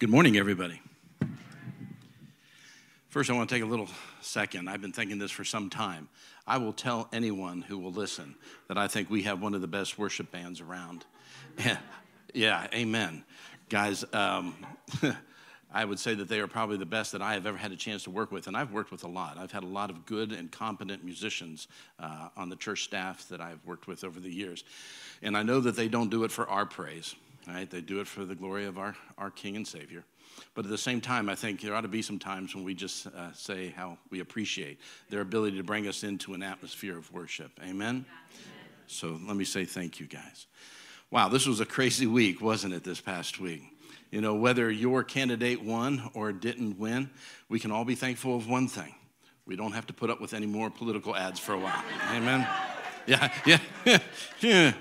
Good morning, everybody. First, I want to take a little second. I've been thinking this for some time. I will tell anyone who will listen that I think we have one of the best worship bands around. yeah, amen. Guys, um, I would say that they are probably the best that I have ever had a chance to work with, and I've worked with a lot. I've had a lot of good and competent musicians uh, on the church staff that I've worked with over the years. And I know that they don't do it for our praise, right? They do it for the glory of our, our King and Savior. But at the same time, I think there ought to be some times when we just uh, say how we appreciate their ability to bring us into an atmosphere of worship. Amen? Amen? So let me say thank you, guys. Wow, this was a crazy week, wasn't it, this past week? You know, whether your candidate won or didn't win, we can all be thankful of one thing. We don't have to put up with any more political ads for a while. Amen? Yeah, yeah.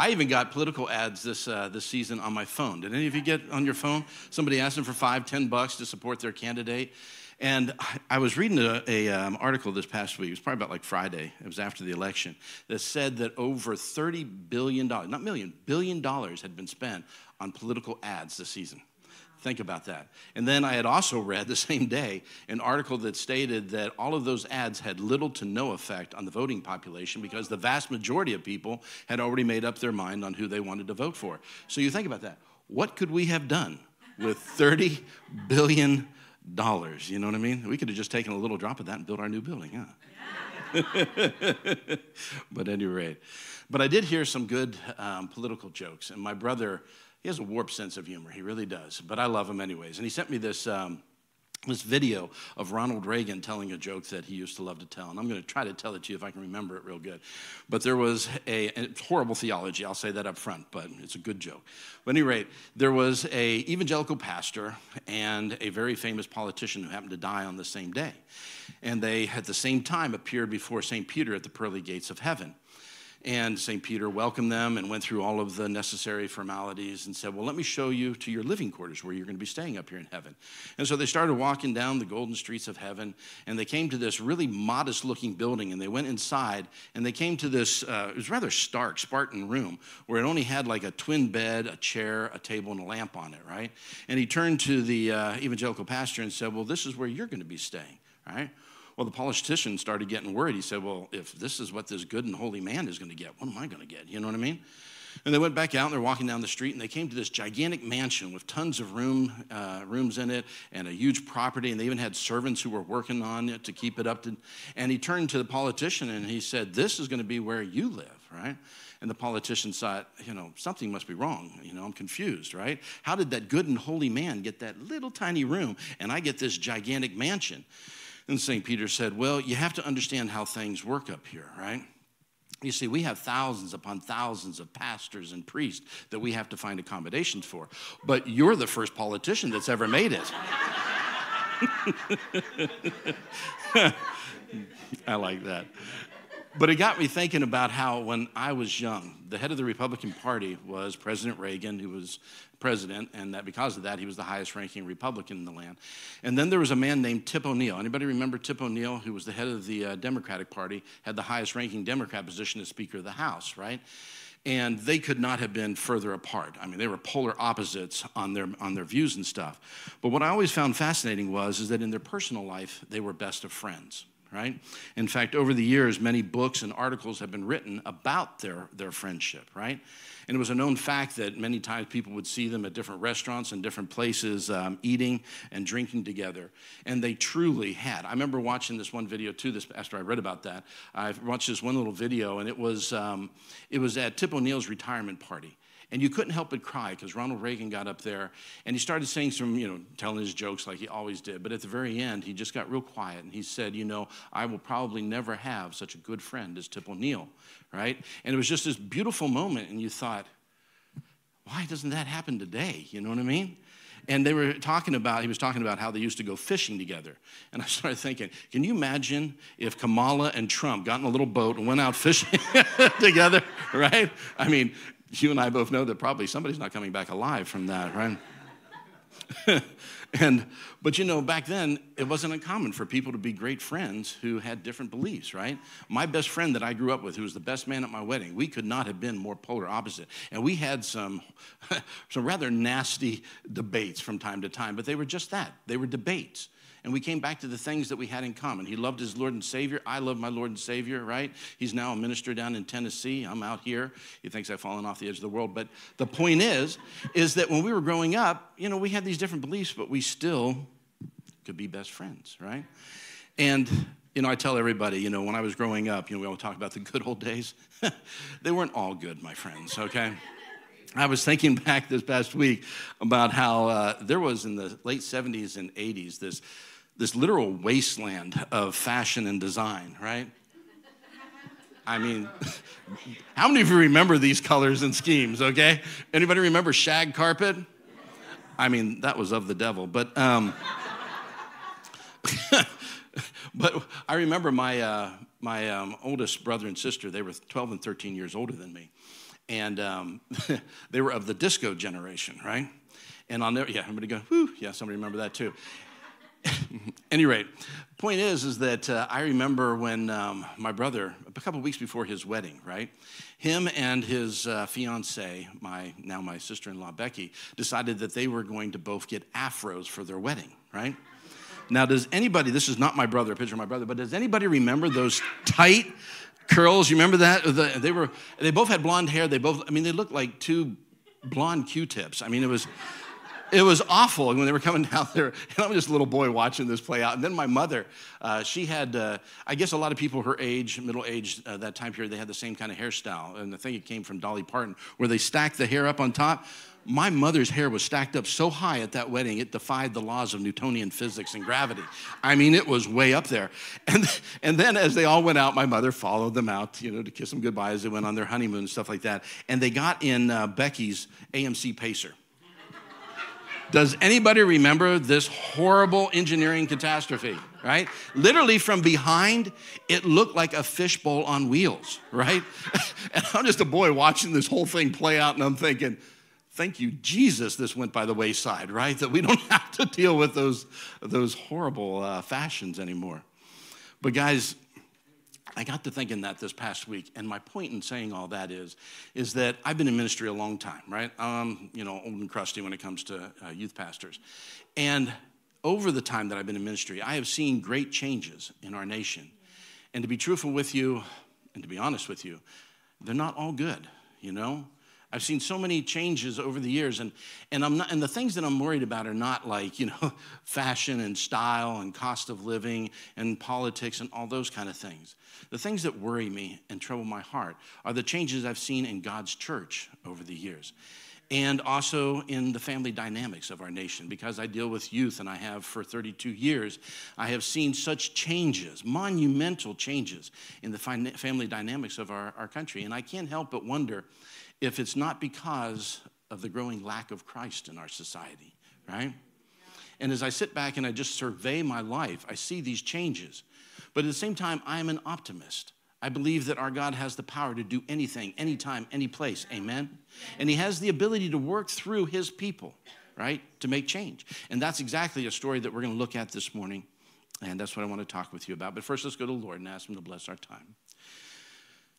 I even got political ads this, uh, this season on my phone. Did any of you get on your phone? Somebody asking for five, ten bucks to support their candidate. And I was reading an a, um, article this past week, it was probably about like Friday, it was after the election, that said that over $30 billion, not million, billion dollars had been spent on political ads this season. Think about that. And then I had also read the same day an article that stated that all of those ads had little to no effect on the voting population because the vast majority of people had already made up their mind on who they wanted to vote for. So you think about that. What could we have done with 30 billion dollars? You know what I mean? We could have just taken a little drop of that and built our new building, huh? but at any rate, but I did hear some good um, political jokes, and my brother he has a warped sense of humor. He really does. But I love him anyways. And he sent me this. Um, this video of Ronald Reagan telling a joke that he used to love to tell. And I'm going to try to tell it to you if I can remember it real good. But there was a horrible theology, I'll say that up front, but it's a good joke. But at any rate, there was a evangelical pastor and a very famous politician who happened to die on the same day. And they, at the same time, appeared before St. Peter at the pearly gates of heaven. And St. Peter welcomed them and went through all of the necessary formalities and said, Well, let me show you to your living quarters where you're going to be staying up here in heaven. And so they started walking down the golden streets of heaven, and they came to this really modest looking building, and they went inside, and they came to this, uh, it was rather stark, Spartan room, where it only had like a twin bed, a chair, a table, and a lamp on it, right? And he turned to the uh, evangelical pastor and said, Well, this is where you're going to be staying, right? Well, the politician started getting worried. He said, Well, if this is what this good and holy man is going to get, what am I going to get? You know what I mean? And they went back out and they're walking down the street and they came to this gigantic mansion with tons of room, uh, rooms in it and a huge property. And they even had servants who were working on it to keep it up. To, and he turned to the politician and he said, This is going to be where you live, right? And the politician thought, you know, something must be wrong. You know, I'm confused, right? How did that good and holy man get that little tiny room and I get this gigantic mansion? And St. Peter said, Well, you have to understand how things work up here, right? You see, we have thousands upon thousands of pastors and priests that we have to find accommodations for. But you're the first politician that's ever made it. I like that. But it got me thinking about how when I was young, the head of the Republican Party was President Reagan, who was president, and that because of that, he was the highest ranking Republican in the land. And then there was a man named Tip O'Neill. Anybody remember Tip O'Neill, who was the head of the uh, Democratic Party, had the highest ranking Democrat position as Speaker of the House, right? and they could not have been further apart. I mean, they were polar opposites on their on their views and stuff. But what I always found fascinating was is that in their personal life, they were best of friends right? In fact, over the years, many books and articles have been written about their, their friendship, right? And it was a known fact that many times people would see them at different restaurants and different places um, eating and drinking together. And they truly had. I remember watching this one video too, this, after I read about that. I watched this one little video, and it was, um, it was at Tip O'Neill's retirement party. And you couldn't help but cry because Ronald Reagan got up there and he started saying some, you know, telling his jokes like he always did. But at the very end, he just got real quiet and he said, You know, I will probably never have such a good friend as Tip O'Neill, right? And it was just this beautiful moment. And you thought, Why doesn't that happen today? You know what I mean? and they were talking about he was talking about how they used to go fishing together and i started thinking can you imagine if kamala and trump got in a little boat and went out fishing together right i mean you and I both know that probably somebody's not coming back alive from that, right? and but you know, back then it wasn't uncommon for people to be great friends who had different beliefs, right? My best friend that I grew up with, who was the best man at my wedding, we could not have been more polar opposite. And we had some some rather nasty debates from time to time, but they were just that. They were debates and we came back to the things that we had in common. He loved his Lord and Savior. I love my Lord and Savior, right? He's now a minister down in Tennessee. I'm out here. He thinks I've fallen off the edge of the world. But the point is, is that when we were growing up, you know, we had these different beliefs, but we still could be best friends, right? And you know, I tell everybody, you know, when I was growing up, you know, we all talk about the good old days. they weren't all good, my friends, okay? I was thinking back this past week about how uh, there was in the late 70s and 80s this this literal wasteland of fashion and design, right? I mean, how many of you remember these colors and schemes, okay? Anybody remember shag carpet? I mean, that was of the devil, but um, but I remember my uh, my um, oldest brother and sister. They were 12 and 13 years older than me, and um, they were of the disco generation, right? And I'll never, yeah, everybody go, whoo, yeah, somebody remember that too. any rate, point is, is that uh, I remember when um, my brother, a couple weeks before his wedding, right, him and his uh, fiance, my now my sister-in-law Becky, decided that they were going to both get afros for their wedding, right? Now, does anybody? This is not my brother, a picture of my brother, but does anybody remember those tight curls? You remember that? The, they were. They both had blonde hair. They both. I mean, they looked like two blonde Q-tips. I mean, it was it was awful when they were coming down there. And I'm just a little boy watching this play out. And then my mother, uh, she had, uh, I guess a lot of people her age, middle age, uh, that time period, they had the same kind of hairstyle. And I think it came from Dolly Parton, where they stacked the hair up on top. My mother's hair was stacked up so high at that wedding, it defied the laws of Newtonian physics and gravity. I mean, it was way up there. And, and then as they all went out, my mother followed them out, you know, to kiss them goodbye as they went on their honeymoon and stuff like that. And they got in uh, Becky's AMC Pacer. Does anybody remember this horrible engineering catastrophe, right? Literally from behind, it looked like a fishbowl on wheels, right? and I'm just a boy watching this whole thing play out, and I'm thinking, thank you, Jesus, this went by the wayside, right? That we don't have to deal with those, those horrible uh, fashions anymore. But, guys, I got to thinking that this past week, and my point in saying all that is, is that I've been in ministry a long time, right? Um, you know, old and crusty when it comes to uh, youth pastors, and over the time that I've been in ministry, I have seen great changes in our nation. And to be truthful with you, and to be honest with you, they're not all good. You know, I've seen so many changes over the years, and, and, I'm not, and the things that I'm worried about are not like, you know, fashion and style and cost of living and politics and all those kind of things. The things that worry me and trouble my heart are the changes I've seen in God's church over the years and also in the family dynamics of our nation. Because I deal with youth and I have for 32 years, I have seen such changes, monumental changes in the family dynamics of our, our country. And I can't help but wonder if it's not because of the growing lack of Christ in our society, right? And as I sit back and I just survey my life, I see these changes. But at the same time, I am an optimist. I believe that our God has the power to do anything, anytime, any place. Amen? And He has the ability to work through His people, right, to make change. And that's exactly a story that we're going to look at this morning. And that's what I want to talk with you about. But first, let's go to the Lord and ask Him to bless our time.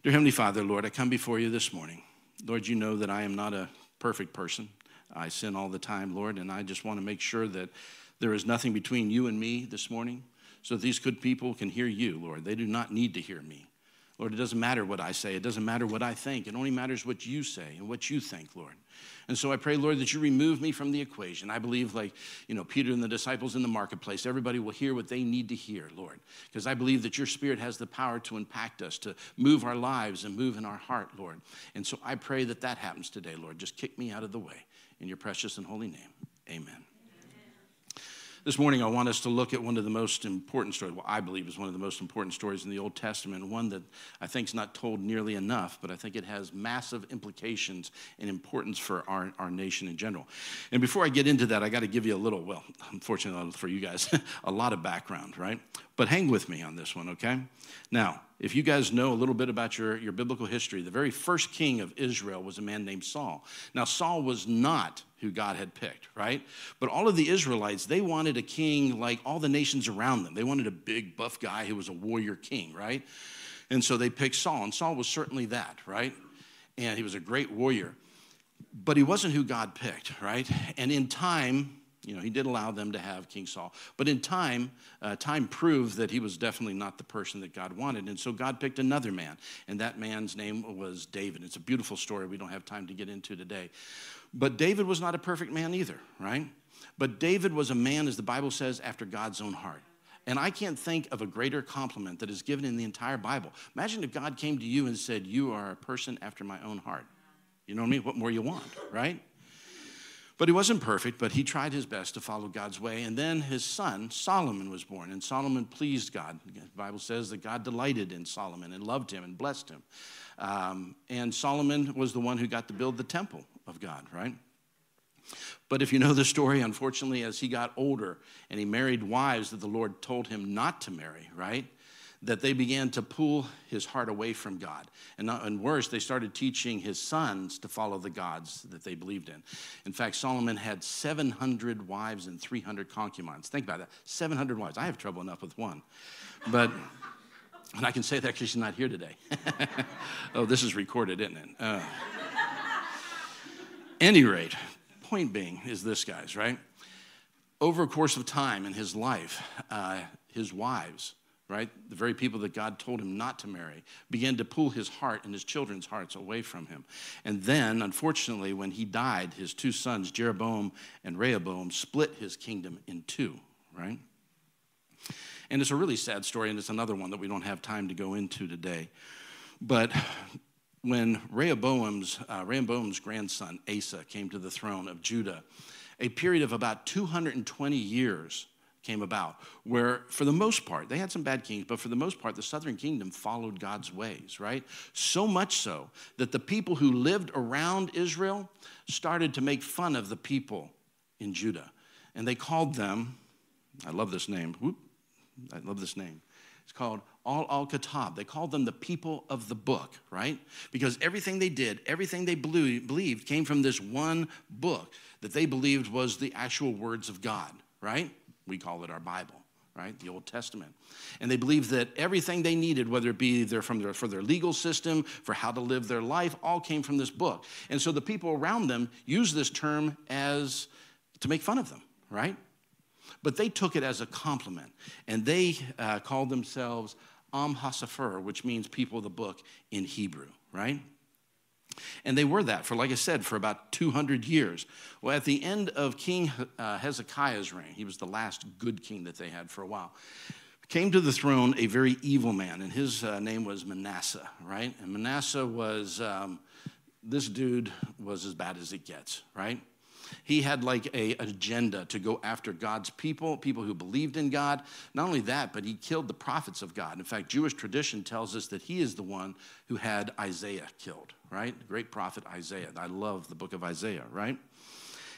Dear Heavenly Father, Lord, I come before you this morning. Lord, you know that I am not a perfect person. I sin all the time, Lord, and I just want to make sure that there is nothing between you and me this morning so these good people can hear you, Lord. They do not need to hear me. Lord, it doesn't matter what I say. It doesn't matter what I think. It only matters what you say and what you think, Lord. And so I pray, Lord, that you remove me from the equation. I believe, like, you know, Peter and the disciples in the marketplace, everybody will hear what they need to hear, Lord. Because I believe that your spirit has the power to impact us, to move our lives and move in our heart, Lord. And so I pray that that happens today, Lord. Just kick me out of the way. In your precious and holy name, amen. This morning, I want us to look at one of the most important stories, well, I believe is one of the most important stories in the Old Testament, one that I think is not told nearly enough, but I think it has massive implications and importance for our, our nation in general. And before I get into that, I got to give you a little, well, unfortunately for you guys, a lot of background, right? But hang with me on this one, okay? Now, if you guys know a little bit about your, your biblical history, the very first king of Israel was a man named Saul. Now, Saul was not who God had picked, right? But all of the Israelites, they wanted a king like all the nations around them. They wanted a big, buff guy who was a warrior king, right? And so they picked Saul, and Saul was certainly that, right? And he was a great warrior. But he wasn't who God picked, right? And in time, you know, he did allow them to have King Saul. But in time, uh, time proved that he was definitely not the person that God wanted. And so God picked another man, and that man's name was David. It's a beautiful story we don't have time to get into today. But David was not a perfect man either, right? But David was a man, as the Bible says, after God's own heart. And I can't think of a greater compliment that is given in the entire Bible. Imagine if God came to you and said, You are a person after my own heart. You know what I mean? What more you want, right? But he wasn't perfect, but he tried his best to follow God's way. And then his son, Solomon, was born, and Solomon pleased God. The Bible says that God delighted in Solomon and loved him and blessed him. Um, and Solomon was the one who got to build the temple of God, right? But if you know the story, unfortunately, as he got older and he married wives that the Lord told him not to marry, right? That they began to pull his heart away from God. And, not, and worse, they started teaching his sons to follow the gods that they believed in. In fact, Solomon had 700 wives and 300 concubines. Think about that 700 wives. I have trouble enough with one. But, and I can say that because she's not here today. oh, this is recorded, isn't it? Uh, any rate, point being is this, guys, right? Over a course of time in his life, uh, his wives, right, the very people that God told him not to marry, began to pull his heart and his children's hearts away from him. And then, unfortunately, when he died, his two sons, Jeroboam and Rehoboam, split his kingdom in two, right? And it's a really sad story, and it's another one that we don't have time to go into today. But when Rehoboam's, uh, Rehoboam's grandson, Asa, came to the throne of Judah, a period of about 220 years came about where, for the most part, they had some bad kings, but for the most part, the southern kingdom followed God's ways, right? So much so that the people who lived around Israel started to make fun of the people in Judah. And they called them, I love this name, whoop, I love this name. It's called Ahl al-Kitab. They called them the people of the book, right? Because everything they did, everything they believed came from this one book that they believed was the actual words of God, right? We call it our Bible. Right, the Old Testament. And they believed that everything they needed, whether it be their, from their, for their legal system, for how to live their life, all came from this book. And so the people around them used this term as to make fun of them, right? But they took it as a compliment, and they uh, called themselves Am HaSefer, which means people of the book in Hebrew, right? And they were that for, like I said, for about 200 years. Well, at the end of King uh, Hezekiah's reign, he was the last good king that they had for a while, came to the throne a very evil man, and his uh, name was Manasseh, right? And Manasseh was, um, this dude was as bad as it gets, right? He had like a agenda to go after God's people, people who believed in God. Not only that, but he killed the prophets of God. In fact, Jewish tradition tells us that he is the one who had Isaiah killed, right? Great prophet Isaiah. I love the book of Isaiah, right?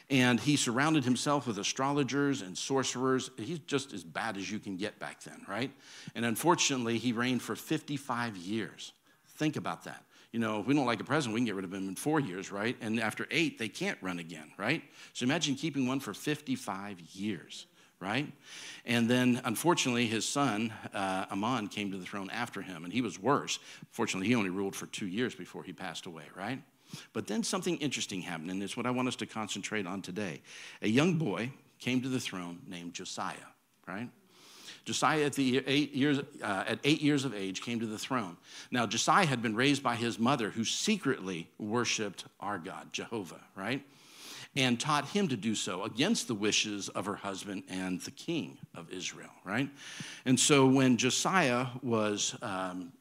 And he surrounded himself with astrologers and sorcerers. He's just as bad as you can get back then, right? And unfortunately, he reigned for 55 years. Think about that you know, if we don't like a president, we can get rid of him in four years, right? And after eight, they can't run again, right? So imagine keeping one for 55 years, right? And then, unfortunately, his son, uh, Amon, came to the throne after him, and he was worse. Fortunately, he only ruled for two years before he passed away, right? But then something interesting happened, and it's what I want us to concentrate on today. A young boy came to the throne named Josiah, right? Josiah, at, the eight years, uh, at eight years of age, came to the throne. Now, Josiah had been raised by his mother, who secretly worshiped our God, Jehovah, right? And taught him to do so against the wishes of her husband and the king of Israel, right? And so when Josiah was um,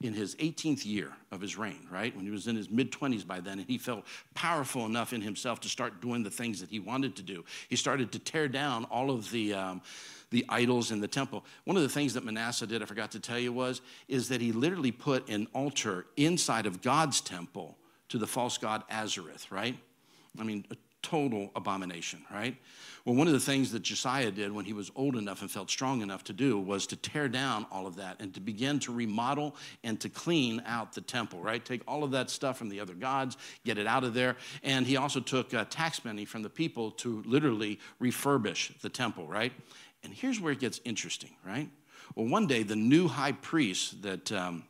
in his 18th year of his reign, right? When he was in his mid 20s by then, and he felt powerful enough in himself to start doing the things that he wanted to do. He started to tear down all of the. Um, the idols in the temple. One of the things that Manasseh did, I forgot to tell you, was is that he literally put an altar inside of God's temple to the false god Azareth, right? I mean, a total abomination, right? Well, one of the things that Josiah did when he was old enough and felt strong enough to do was to tear down all of that and to begin to remodel and to clean out the temple, right? Take all of that stuff from the other gods, get it out of there. And he also took uh, tax money from the people to literally refurbish the temple, right? And here's where it gets interesting, right? Well, one day, the new high priest that. Um,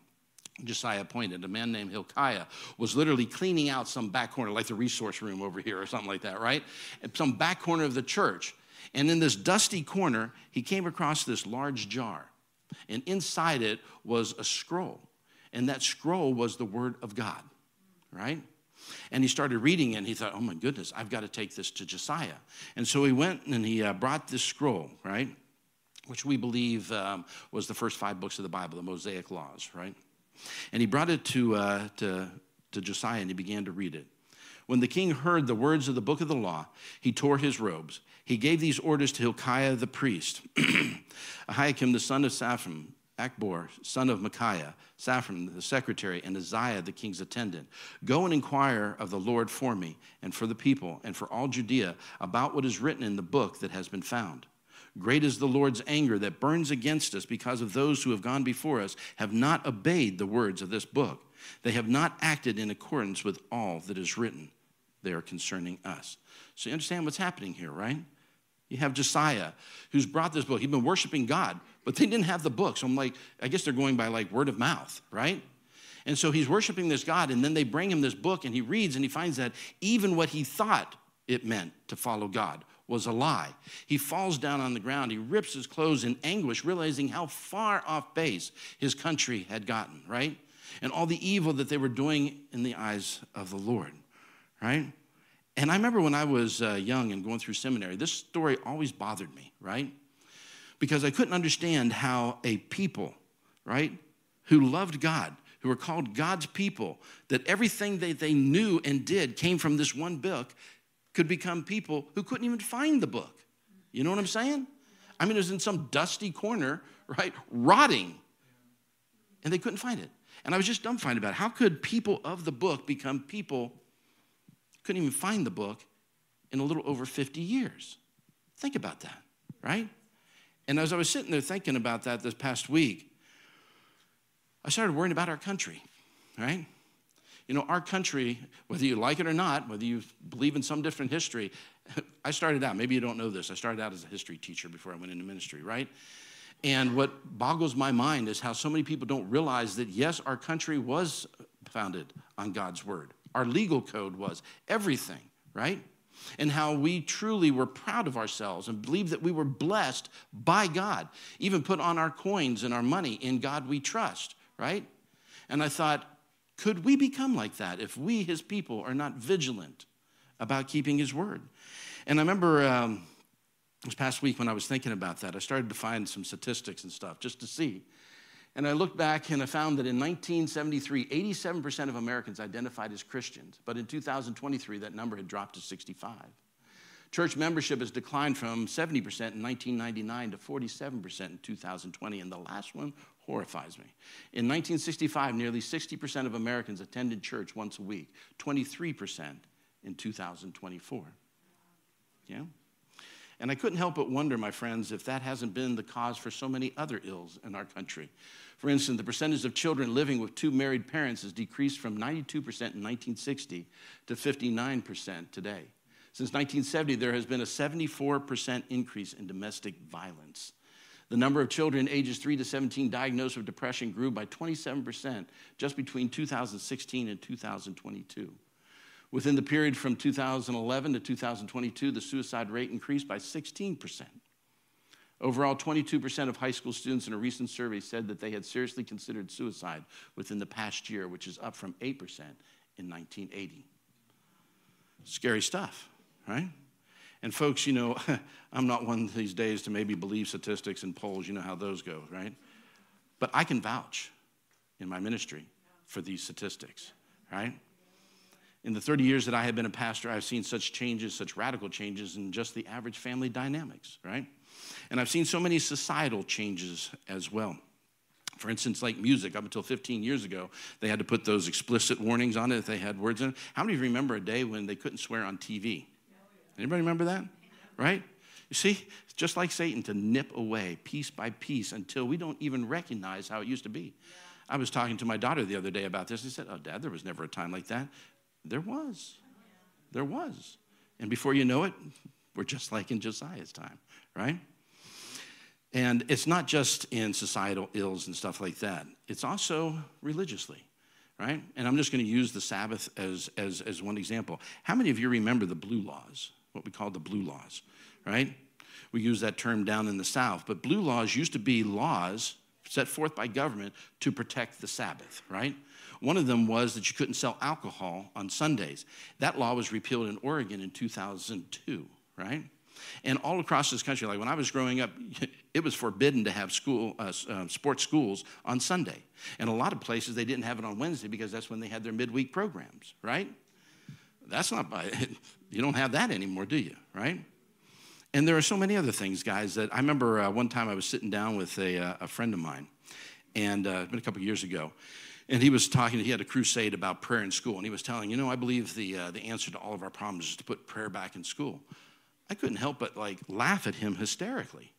Josiah appointed, a man named Hilkiah, was literally cleaning out some back corner, like the resource room over here or something like that, right? Some back corner of the church. And in this dusty corner, he came across this large jar. And inside it was a scroll. And that scroll was the word of God, right? And he started reading it, and he thought, oh my goodness, I've got to take this to Josiah. And so he went and he uh, brought this scroll, right? Which we believe um, was the first five books of the Bible, the Mosaic Laws, right? And he brought it to, uh, to, to Josiah and he began to read it. When the king heard the words of the book of the law, he tore his robes. He gave these orders to Hilkiah the priest, Ahikam the son of Shaphan, Achbor, son of Micaiah, Shaphan the secretary, and Uzziah the king's attendant. Go and inquire of the Lord for me and for the people and for all Judea about what is written in the book that has been found. Great is the Lord's anger that burns against us because of those who have gone before us have not obeyed the words of this book. They have not acted in accordance with all that is written there concerning us. So you understand what's happening here, right? You have Josiah, who's brought this book. He'd been worshiping God, but they didn't have the book. So I'm like, I guess they're going by like word of mouth, right? And so he's worshiping this God, and then they bring him this book, and he reads, and he finds that even what he thought it meant to follow God was a lie. He falls down on the ground. He rips his clothes in anguish, realizing how far off base his country had gotten, right? And all the evil that they were doing in the eyes of the Lord, right? And I remember when I was uh, young and going through seminary, this story always bothered me, right? Because I couldn't understand how a people, right, who loved God, who were called God's people, that everything that they knew and did came from this one book, could become people who couldn't even find the book. You know what I'm saying? I mean, it was in some dusty corner, right, rotting, and they couldn't find it. And I was just dumbfounded about it. How could people of the book become people couldn't even find the book in a little over 50 years? Think about that, right? And as I was sitting there thinking about that this past week, I started worrying about our country, right? You know, our country, whether you like it or not, whether you believe in some different history, I started out, maybe you don't know this, I started out as a history teacher before I went into ministry, right? And what boggles my mind is how so many people don't realize that, yes, our country was founded on God's word. Our legal code was everything, right? And how we truly were proud of ourselves and believed that we were blessed by God, even put on our coins and our money in God we trust, right? And I thought, could we become like that if we, his people, are not vigilant about keeping his word? And I remember um, this past week when I was thinking about that, I started to find some statistics and stuff just to see. And I looked back and I found that in 1973, 87% of Americans identified as Christians. But in 2023, that number had dropped to 65. Church membership has declined from 70% in 1999 to 47% in 2020. And the last one horrifies me. In 1965, nearly 60% of Americans attended church once a week, 23% in 2024. Yeah? And I couldn't help but wonder, my friends, if that hasn't been the cause for so many other ills in our country. For instance, the percentage of children living with two married parents has decreased from 92% in 1960 to 59% today. Since 1970, there has been a 74% increase in domestic violence. The number of children ages 3 to 17 diagnosed with depression grew by 27% just between 2016 and 2022. Within the period from 2011 to 2022, the suicide rate increased by 16%. Overall, 22% of high school students in a recent survey said that they had seriously considered suicide within the past year, which is up from 8% in 1980. Scary stuff, right? And folks, you know, I'm not one these days to maybe believe statistics and polls. You know how those go, right? But I can vouch in my ministry for these statistics, right? In the 30 years that I have been a pastor, I've seen such changes, such radical changes in just the average family dynamics, right? And I've seen so many societal changes as well. For instance, like music, up until 15 years ago, they had to put those explicit warnings on it if they had words in it. How many of you remember a day when they couldn't swear on TV? Anybody remember that? Right? You see, it's just like Satan to nip away piece by piece until we don't even recognize how it used to be. I was talking to my daughter the other day about this. He said, Oh, Dad, there was never a time like that. There was. There was. And before you know it, we're just like in Josiah's time, right? And it's not just in societal ills and stuff like that, it's also religiously, right? And I'm just going to use the Sabbath as, as, as one example. How many of you remember the blue laws, what we call the blue laws, right? We use that term down in the South, but blue laws used to be laws set forth by government to protect the Sabbath, right? One of them was that you couldn't sell alcohol on Sundays. That law was repealed in Oregon in 2002, right? And all across this country, like when I was growing up, it was forbidden to have school, uh, uh, sports schools on Sunday. And a lot of places, they didn't have it on Wednesday because that's when they had their midweek programs, right? That's not, by, you don't have that anymore, do you, right? And there are so many other things, guys, that I remember uh, one time I was sitting down with a, uh, a friend of mine, and uh, it's been a couple years ago. And he was talking, he had a crusade about prayer in school, and he was telling, you know, I believe the, uh, the answer to all of our problems is to put prayer back in school. I couldn't help but like laugh at him hysterically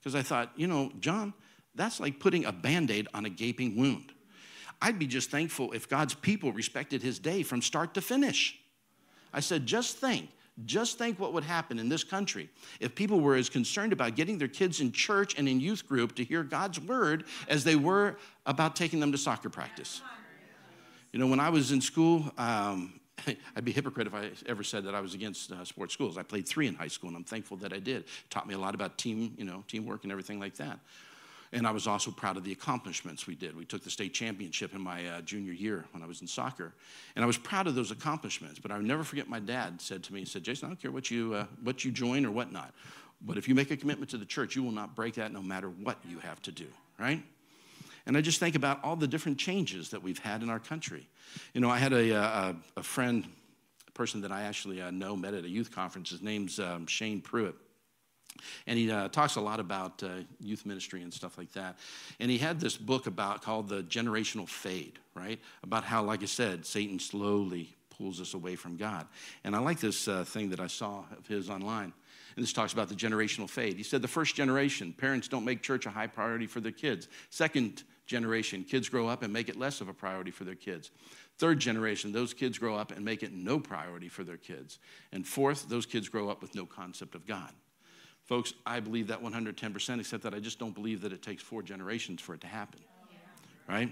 because I thought, you know, John, that's like putting a band aid on a gaping wound. I'd be just thankful if God's people respected his day from start to finish. I said, just think, just think what would happen in this country if people were as concerned about getting their kids in church and in youth group to hear God's word as they were about taking them to soccer practice. You know, when I was in school, um, I'd be a hypocrite if I ever said that I was against uh, sports schools. I played three in high school, and I'm thankful that I did. It taught me a lot about team, you know, teamwork and everything like that. And I was also proud of the accomplishments we did. We took the state championship in my uh, junior year when I was in soccer, and I was proud of those accomplishments. But I'll never forget my dad said to me, he said, "Jason, I don't care what you uh, what you join or whatnot, but if you make a commitment to the church, you will not break that, no matter what you have to do." Right? And I just think about all the different changes that we've had in our country. You know, I had a, a, a friend, a person that I actually uh, know, met at a youth conference. His name's um, Shane Pruitt. And he uh, talks a lot about uh, youth ministry and stuff like that. And he had this book about called The Generational Fade, right? About how, like I said, Satan slowly pulls us away from God. And I like this uh, thing that I saw of his online. And this talks about the generational fade. He said the first generation, parents don't make church a high priority for their kids. Second generation, kids grow up and make it less of a priority for their kids. Third generation, those kids grow up and make it no priority for their kids. And fourth, those kids grow up with no concept of God. Folks, I believe that 110%, except that I just don't believe that it takes four generations for it to happen. Right?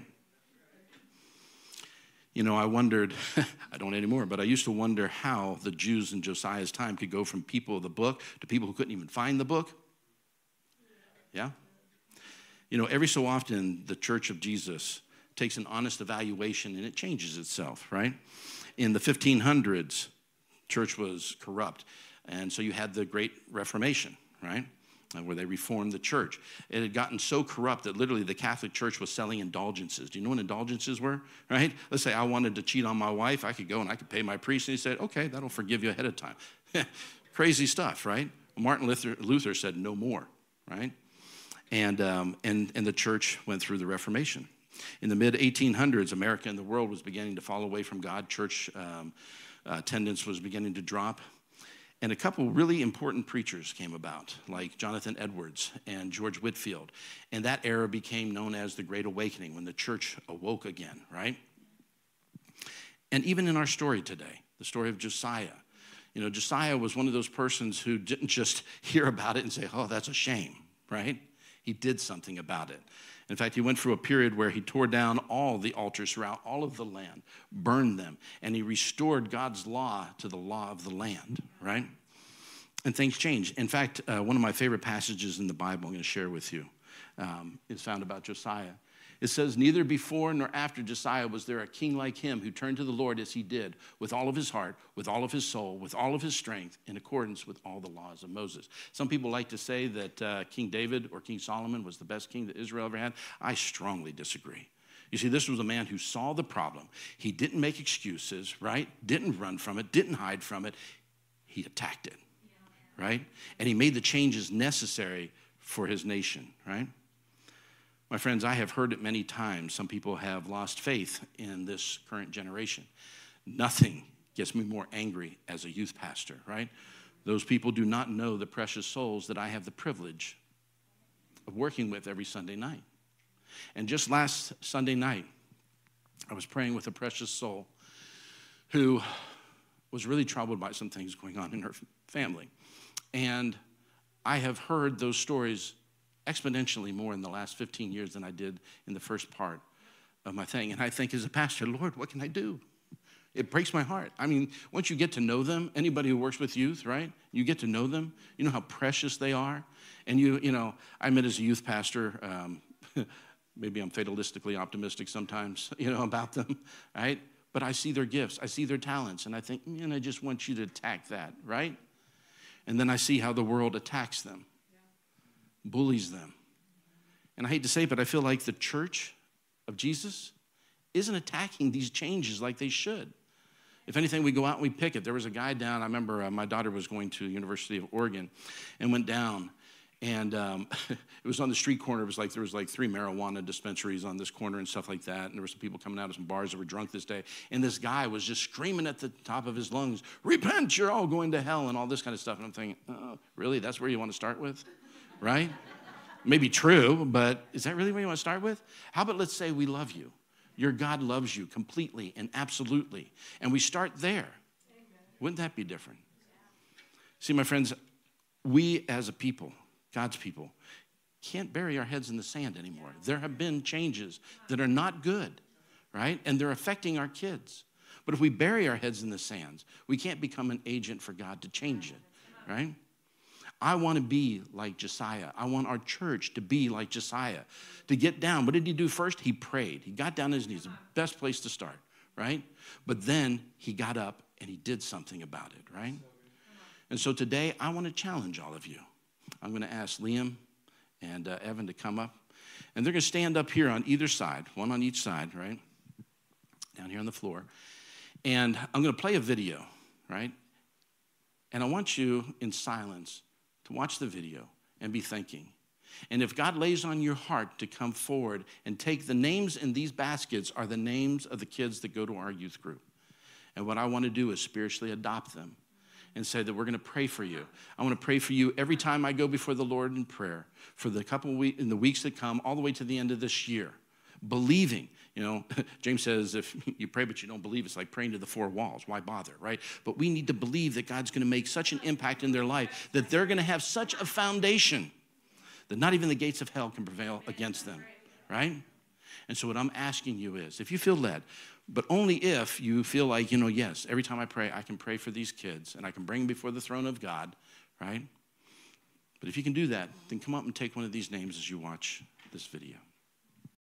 You know, I wondered, I don't anymore, but I used to wonder how the Jews in Josiah's time could go from people of the book to people who couldn't even find the book. Yeah? You know, every so often, the church of Jesus takes an honest evaluation and it changes itself, right? In the 1500s, church was corrupt. And so you had the Great Reformation, right? Where they reformed the church. It had gotten so corrupt that literally the Catholic Church was selling indulgences. Do you know what indulgences were? Right? Let's say I wanted to cheat on my wife. I could go and I could pay my priest. And he said, okay, that'll forgive you ahead of time. Crazy stuff, right? Martin Luther, Luther said, no more, right? And, um, and, and the church went through the Reformation. In the mid 1800s, America and the world was beginning to fall away from God. Church um, attendance was beginning to drop. And a couple really important preachers came about, like Jonathan Edwards and George Whitefield. And that era became known as the Great Awakening, when the church awoke again, right? And even in our story today, the story of Josiah, you know, Josiah was one of those persons who didn't just hear about it and say, oh, that's a shame, right? He did something about it. In fact, he went through a period where he tore down all the altars throughout all of the land, burned them, and he restored God's law to the law of the land, right? And things changed. In fact, uh, one of my favorite passages in the Bible I'm going to share with you um, is found about Josiah. It says, Neither before nor after Josiah was there a king like him who turned to the Lord as he did, with all of his heart, with all of his soul, with all of his strength, in accordance with all the laws of Moses. Some people like to say that uh, King David or King Solomon was the best king that Israel ever had. I strongly disagree. You see, this was a man who saw the problem. He didn't make excuses, right? Didn't run from it, didn't hide from it. He attacked it, right? And he made the changes necessary for his nation, right? My friends, I have heard it many times. Some people have lost faith in this current generation. Nothing gets me more angry as a youth pastor, right? Those people do not know the precious souls that I have the privilege of working with every Sunday night. And just last Sunday night, I was praying with a precious soul who was really troubled by some things going on in her family. And I have heard those stories exponentially more in the last 15 years than I did in the first part of my thing. And I think, as a pastor, Lord, what can I do? It breaks my heart. I mean, once you get to know them, anybody who works with youth, right? You get to know them. You know how precious they are. And you, you know, I met as a youth pastor. Um, maybe I'm fatalistically optimistic sometimes, you know, about them, right? But I see their gifts, I see their talents, and I think, man, I just want you to attack that, right? And then I see how the world attacks them, bullies them. And I hate to say it, but I feel like the church of Jesus isn't attacking these changes like they should. If anything, we go out and we pick it. There was a guy down, I remember uh, my daughter was going to University of Oregon and went down and um, it was on the street corner. It was like there was like three marijuana dispensaries on this corner and stuff like that. And there were some people coming out of some bars that were drunk this day. And this guy was just screaming at the top of his lungs, "Repent! You're all going to hell!" and all this kind of stuff. And I'm thinking, oh, really? That's where you want to start with, right? Maybe true, but is that really where you want to start with? How about let's say we love you. Your God loves you completely and absolutely, and we start there. Wouldn't that be different? See, my friends, we as a people God's people, can't bury our heads in the sand anymore. There have been changes that are not good, right? And they're affecting our kids. But if we bury our heads in the sands, we can't become an agent for God to change it, right? I want to be like Josiah. I want our church to be like Josiah, to get down. What did he do first? He prayed. He got down on his knees, the best place to start, right? But then he got up and he did something about it, right? And so today, I want to challenge all of you. I'm going to ask Liam and uh, Evan to come up. And they're going to stand up here on either side, one on each side, right? Down here on the floor. And I'm going to play a video, right? And I want you in silence to watch the video and be thinking. And if God lays on your heart to come forward and take the names in these baskets are the names of the kids that go to our youth group. And what I want to do is spiritually adopt them and say that we're going to pray for you. I want to pray for you every time I go before the Lord in prayer for the couple weeks in the weeks that come, all the way to the end of this year. Believing, you know, James says if you pray but you don't believe, it's like praying to the four walls. Why bother, right? But we need to believe that God's going to make such an impact in their life that they're going to have such a foundation that not even the gates of hell can prevail against them, right? And so, what I'm asking you is if you feel led, but only if you feel like, you know, yes, every time I pray, I can pray for these kids and I can bring them before the throne of God, right? But if you can do that, then come up and take one of these names as you watch this video.